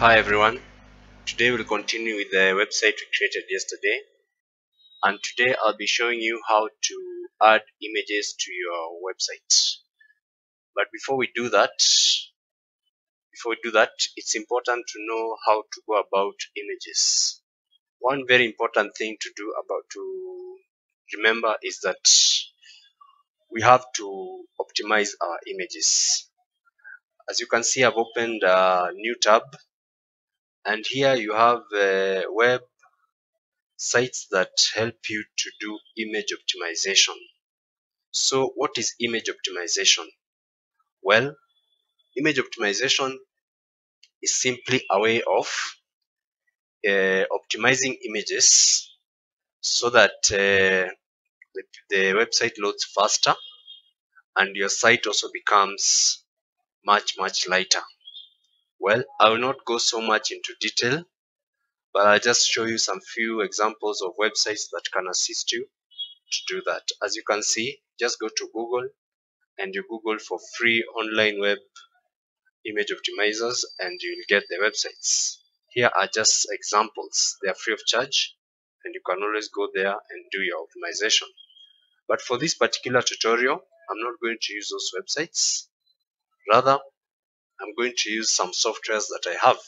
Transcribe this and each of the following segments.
Hi everyone, today we'll continue with the website we created yesterday and today I'll be showing you how to add images to your website. But before we do that, before we do that, it's important to know how to go about images. One very important thing to do about to remember is that we have to optimize our images. As you can see, I've opened a new tab and here you have uh, web sites that help you to do image optimization. So what is image optimization? Well image optimization is simply a way of uh, optimizing images so that uh, the, the website loads faster and your site also becomes much much lighter well, I will not go so much into detail, but I'll just show you some few examples of websites that can assist you to do that. As you can see, just go to Google and you Google for free online web image optimizers and you'll get the websites. Here are just examples. They are free of charge and you can always go there and do your optimization. But for this particular tutorial, I'm not going to use those websites. Rather, I'm going to use some softwares that I have.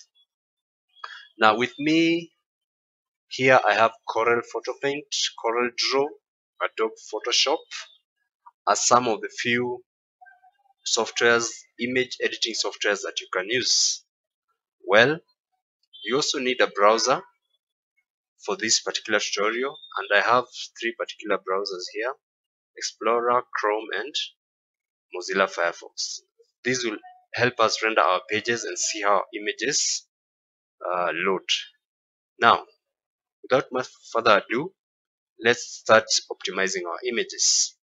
Now with me here I have Corel Photo Paint, Corel Draw, Adobe Photoshop as some of the few softwares, image editing softwares that you can use. Well, you also need a browser for this particular tutorial and I have three particular browsers here, Explorer, Chrome and Mozilla Firefox. These will help us render our pages and see how images uh, load. Now, without much further ado, let's start optimizing our images.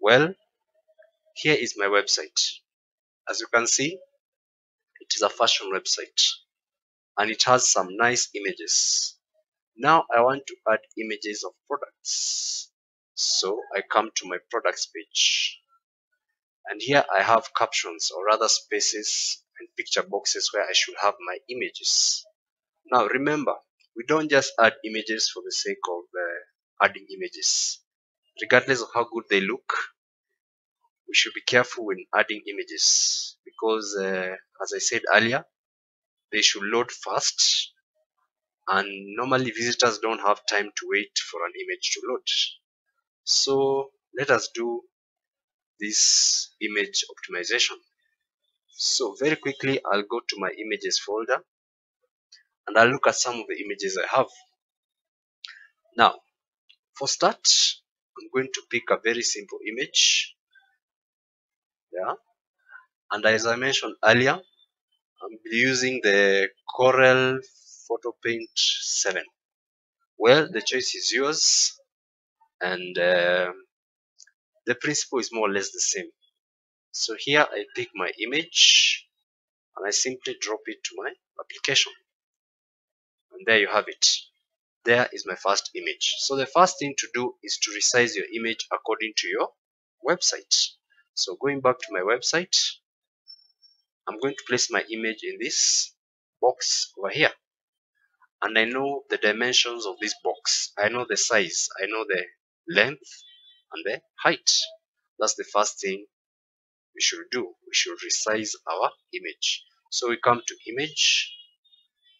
Well, here is my website. As you can see, it is a fashion website and it has some nice images. Now I want to add images of products. So I come to my products page and here I have captions or rather spaces and picture boxes where I should have my images. Now remember, we don't just add images for the sake of uh, adding images. Regardless of how good they look, we should be careful when adding images because uh, as I said earlier, they should load fast and normally visitors don't have time to wait for an image to load. So let us do this image optimization. So very quickly, I'll go to my images folder and I'll look at some of the images I have. Now, for start, I'm going to pick a very simple image. Yeah. And as I mentioned earlier, I'm using the Corel Photo Paint 7. Well, the choice is yours. And uh, the principle is more or less the same. So here I pick my image and I simply drop it to my application. And there you have it. There is my first image. So the first thing to do is to resize your image according to your website. So going back to my website, I'm going to place my image in this box over here. And I know the dimensions of this box. I know the size. I know the length and the height. That's the first thing we should do. We should resize our image. So we come to image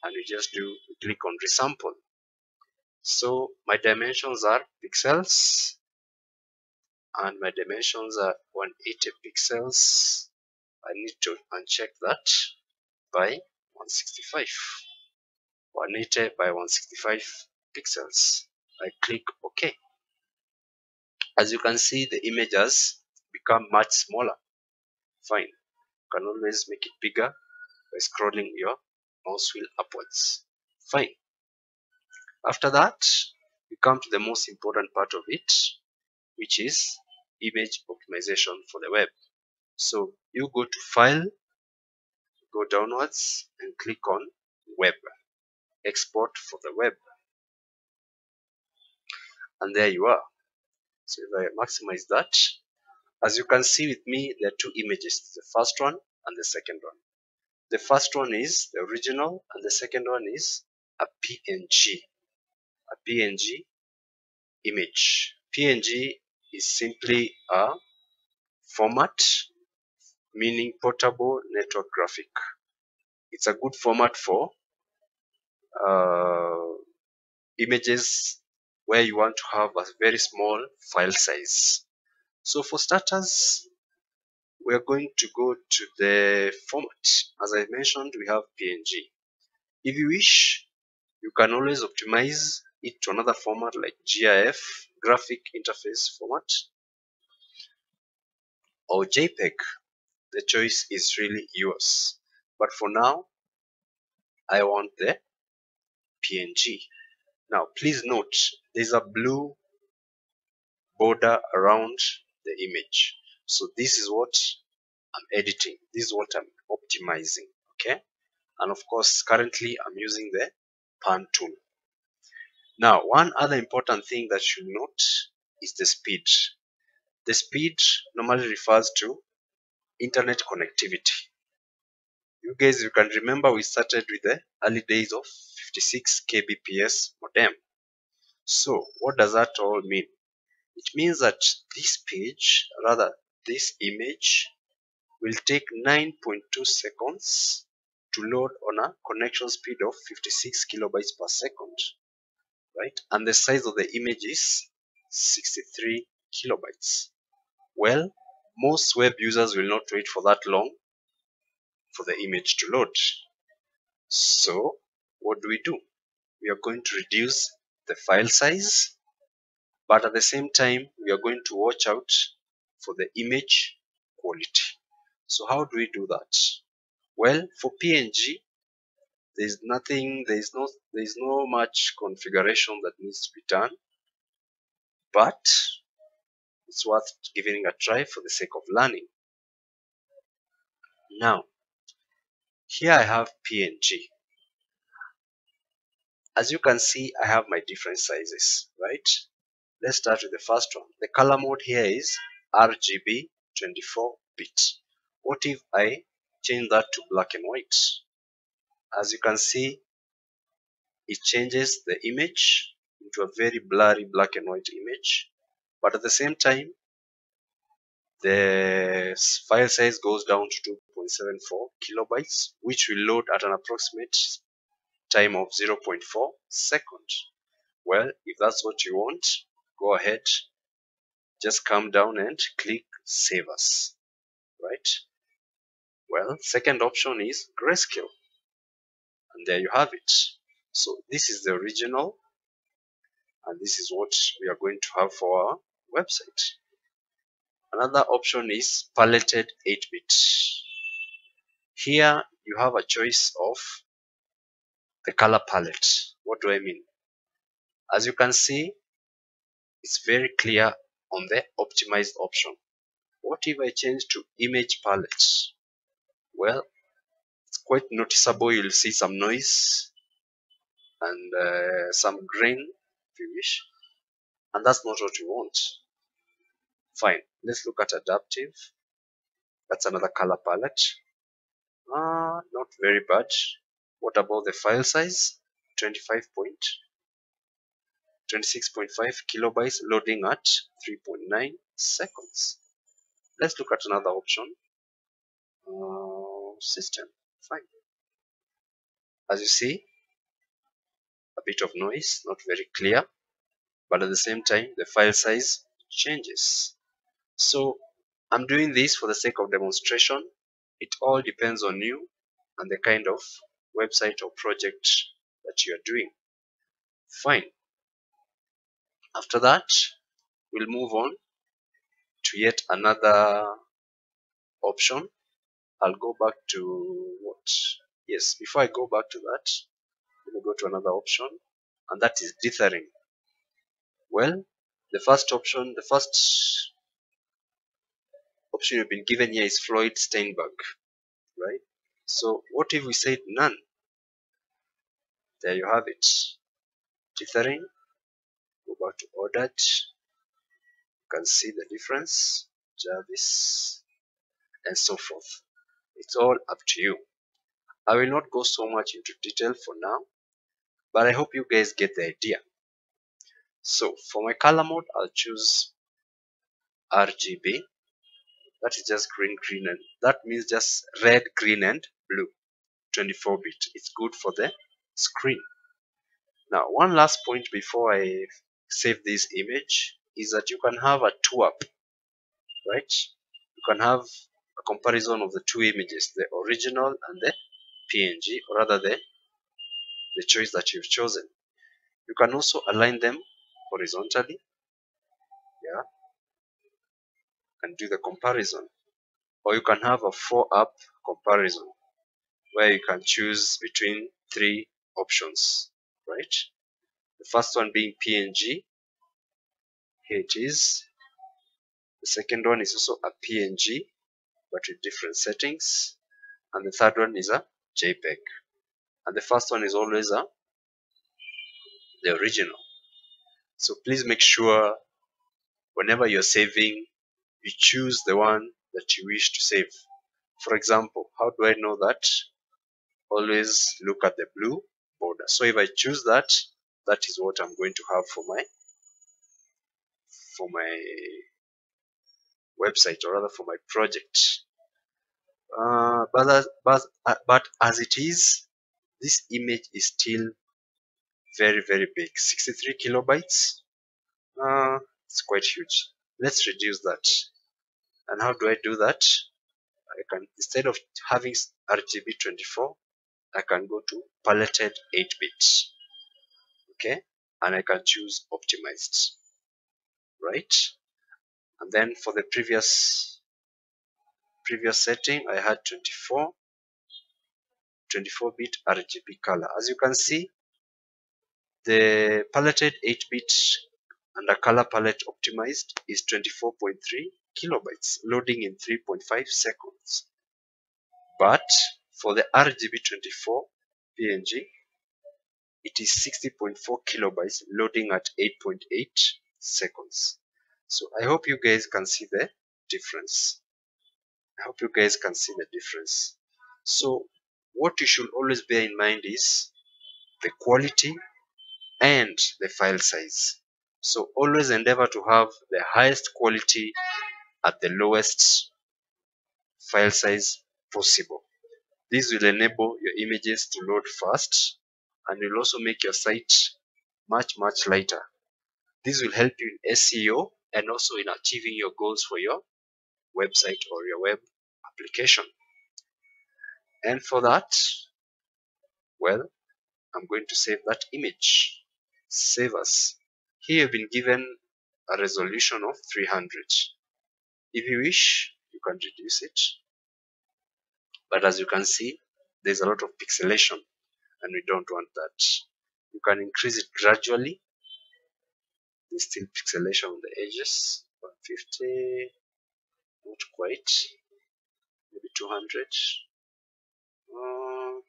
and we just do we click on resample. So my dimensions are pixels and my dimensions are 180 pixels. I need to uncheck that by 165. 180 by 165 pixels. I click OK as you can see the images become much smaller. Fine. You can always make it bigger by scrolling your mouse wheel upwards. Fine. After that we come to the most important part of it which is image optimization for the web. So you go to file go downwards and click on web export for the web. And there you are so if I maximize that, as you can see with me, there are two images, the first one and the second one. the first one is the original and the second one is a png a png image png is simply a format meaning portable network graphic it's a good format for uh, images where you want to have a very small file size. So for starters we are going to go to the format. As I mentioned we have PNG if you wish you can always optimize it to another format like GIF graphic interface format or JPEG the choice is really yours. But for now I want the PNG now please note there's a blue border around the image. So this is what I'm editing. This is what I'm optimizing okay? And of course currently I'm using the pan tool. Now one other important thing that you note is the speed. The speed normally refers to internet connectivity. You guys you can remember we started with the early days of 56 kbps modem so what does that all mean? It means that this page rather this image will take 9.2 seconds to load on a connection speed of 56 kilobytes per second right? And the size of the image is 63 kilobytes. Well most web users will not wait for that long for the image to load. So what do we do? We are going to reduce the file size but at the same time we are going to watch out for the image quality. So how do we do that? Well for png there's nothing there's no there's no much configuration that needs to be done but it's worth giving a try for the sake of learning. Now here I have png as you can see I have my different sizes right? Let's start with the first one. The color mode here is RGB 24 bit. What if I change that to black and white? As you can see it changes the image into a very blurry black and white image but at the same time the file size goes down to 2.74 kilobytes which will load at an approximate time of 0.4 second well if that's what you want go ahead. Just come down and click save as right? Well second option is grayscale. And there you have it. So this is the original and this is what we are going to have for our website. Another option is paletted 8-bit here you have a choice of the color palette. What do I mean? As you can see it's very clear on the optimized option. What if I change to image palette well it's quite noticeable. You'll see some noise and uh, some grain if you wish and that's not what we want. Fine let's look at adaptive. That's another color palette. Uh, not very bad what about the file size? 25 point 26.5 kilobytes loading at 3.9 seconds. Let's look at another option. Uh, system fine. As you see a bit of noise not very clear but at the same time the file size changes. So I'm doing this for the sake of demonstration. It all depends on you and the kind of website or project that you are doing. Fine. After that we'll move on to yet another option. I'll go back to what yes before I go back to that let me go to another option and that is dithering. Well the first option the first option you've been given here is Floyd Steinberg right? So what if we said none there you have it dithering go back to ordered you can see the difference Jarvis and so forth it's all up to you I will not go so much into detail for now, but I hope you guys get the idea. So for my color mode, I'll choose RGB. That is just green, green, and that means just red, green, and blue. 24 bit. It's good for the screen. Now, one last point before I save this image is that you can have a two up, right? You can have a comparison of the two images, the original and the PNG, or rather the, the choice that you've chosen. You can also align them horizontally, yeah, and do the comparison. Or you can have a four up comparison where you can choose between three options, right? The first one being PNG. Here it is. The second one is also a PNG, but with different settings. And the third one is a JPEG. And the first one is always a the original. So please make sure whenever you're saving, you choose the one that you wish to save. For example, how do I know that? Always look at the blue. So if I choose that, that is what I'm going to have for my for my website or rather for my project. Uh, but, as, but, uh, but as it is, this image is still very very big. 63 kilobytes? Uh, it's quite huge. Let's reduce that. And how do I do that? I can instead of having RGB 24 I can go to paletted 8 bits okay? And I can choose optimized right? And then for the previous previous setting I had 24 24 bit RGB color. As you can see the paletted 8-bit and the color palette optimized is 24.3 kilobytes, loading in 3.5 seconds. But for the RGB24 PNG, it is 60.4 kilobytes, loading at 8.8 seconds. So I hope you guys can see the difference. I hope you guys can see the difference. So what you should always bear in mind is the quality and the file size. So always endeavor to have the highest quality at the lowest file size possible. This will enable your images to load fast and will also make your site much much lighter. This will help you in SEO and also in achieving your goals for your website or your web application. And for that, well, I'm going to save that image save us. Here you've been given a resolution of 300. If you wish, you can reduce it. But as you can see, there's a lot of pixelation and we don't want that. You can increase it gradually. There's still pixelation on the edges. 150, not quite. Maybe 200. Uh,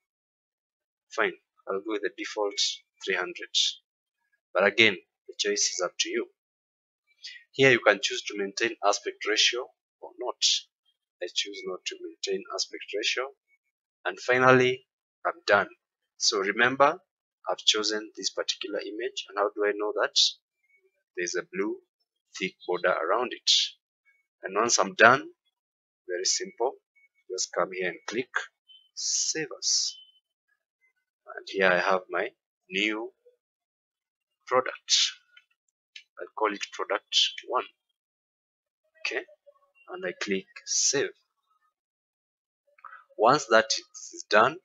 fine, I'll go with the default 300. But again, the choice is up to you. Here you can choose to maintain aspect ratio or not. I choose not to maintain aspect ratio. And finally, I'm done. So remember, I've chosen this particular image. And how do I know that? There's a blue thick border around it. And once I'm done, very simple, just come here and click Save As. And here I have my new product I'll call it product 1 okay and I click save. Once that is done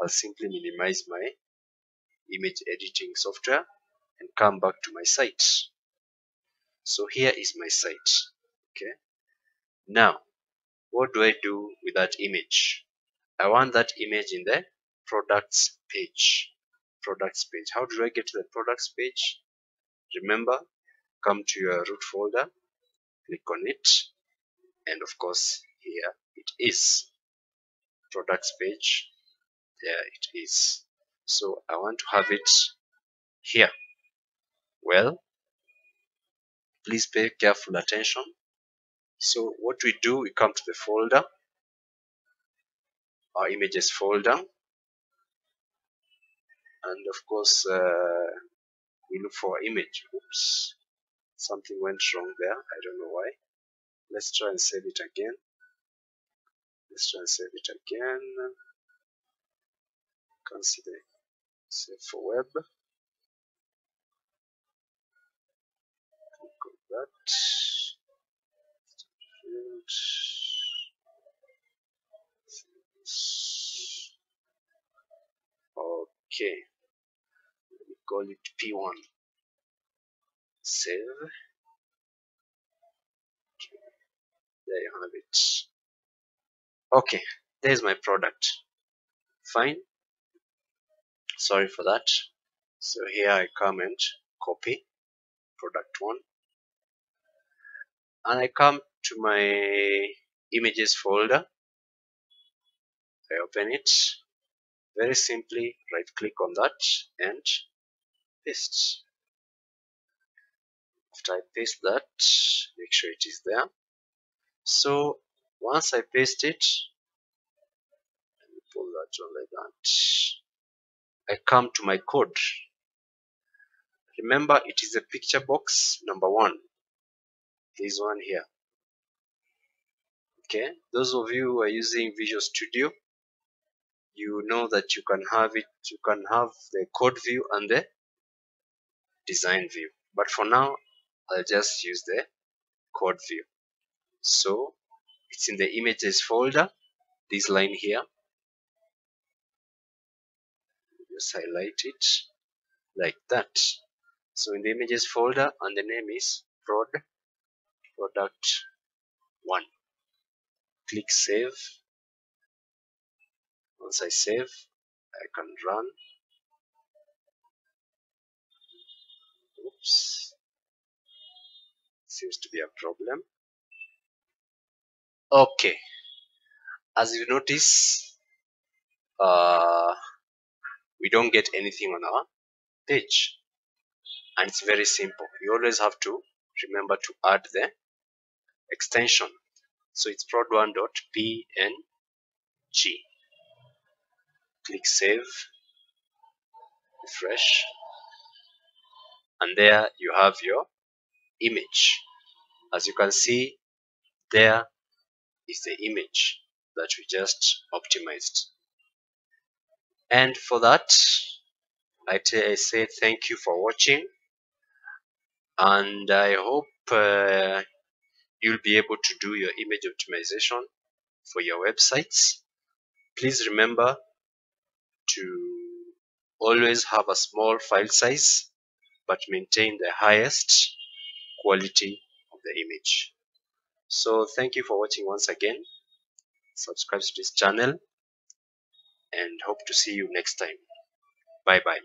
I'll simply minimize my image editing software and come back to my site. So here is my site okay? Now what do I do with that image? I want that image in the products page. Products page. How do I get to the products page? Remember, come to your root folder, click on it, and of course, here it is. Products page, there it is. So I want to have it here. Well, please pay careful attention. So what we do, we come to the folder, our images folder and of course uh, we look for image oops something went wrong there I don't know why let's try and save it again. Let's try and save it again. The save for web. On that okay. Let me call it p1 save okay. There you have it. Okay there's my product. Fine. Sorry for that. So here I come and copy product one. And I come to my images folder. I open it. Very simply right click on that and paste. After I paste that make sure it is there so once I paste it pull that on like that I come to my code. Remember it is a picture box number one. This one here. Okay those of you who are using Visual Studio you know that you can have it you can have the code view and the design view. But for now I'll just use the code view so it's in the images folder this line here. Just highlight it like that. So in the images folder and the name is prod product 1 click save. Once I save I can run. Oops. Seems to be a problem okay. As you notice uh, we don't get anything on our page. And it's very simple. You always have to remember to add the extension. So it's prod1.png click save refresh. And there you have your image. As you can see there is the image that we just optimized. And for that I, I say thank you for watching and I hope uh, you'll be able to do your image optimization for your websites. Please remember to always have a small file size but maintain the highest quality of the image so thank you for watching once again. Subscribe to this channel and hope to see you next time. Bye bye